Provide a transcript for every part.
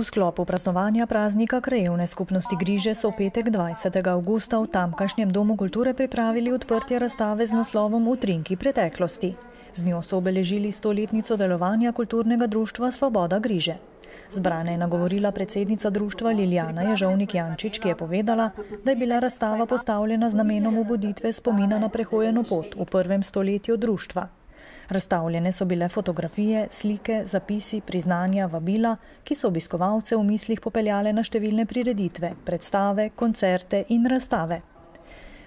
V sklopu praznovanja praznika krajevne skupnosti Griže so petek 20. augusta v tamkajšnjem domu kulture pripravili odprtje razstave z naslovom Utrinki preteklosti. Z njo so obeležili stoletnico delovanja kulturnega društva Svoboda Griže. Zbrane je nagovorila predsednica društva Liljana Ježovnik Jančič, ki je povedala, da je bila razstava postavljena z namenom obuditve spomina na prehojeno pot v prvem stoletju društva. Razstavljene so bile fotografije, slike, zapisi, priznanja, vabila, ki so obiskovalce v mislih popeljale na številne prireditve, predstave, koncerte in razstave.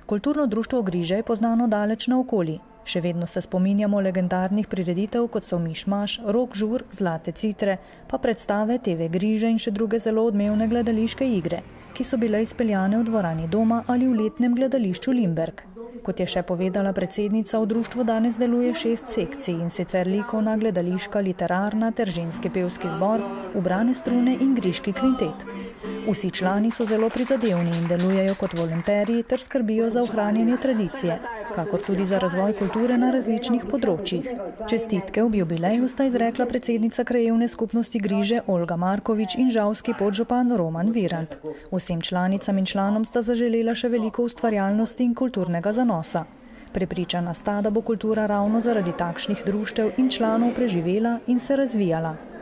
Kulturno društvo Griže je poznano daleč na okoli. Še vedno se spominjamo legendarnih prireditev, kot so Mišmaš, Rok Žur, Zlate citre, pa predstave TV Griže in še druge zelo odmevne gledališke igre, ki so bile izpeljane v dvorani doma ali v letnem gledališču Limberg. Kot je še povedala predsednica, v društvu danes deluje šest sekcij in sicer likovna, gledališka, literarna ter ženski pevski zbor, ubrane strune in griški kvintet. Vsi člani so zelo prizadevni in delujejo kot volonterji ter skrbijo za ohranjanje tradicije, kakor tudi za razvoj kulture na različnih področjih. Čestitke v jubileju sta izrekla predsednica krajevne skupnosti Griže Olga Markovič in žalski podžupan Roman Virant. Vsem članicam in članom sta zaželela še veliko ustvarjalnosti in kulturnega zanosa. Prepričana sta, da bo kultura ravno zaradi takšnih društev in članov preživela in se razvijala.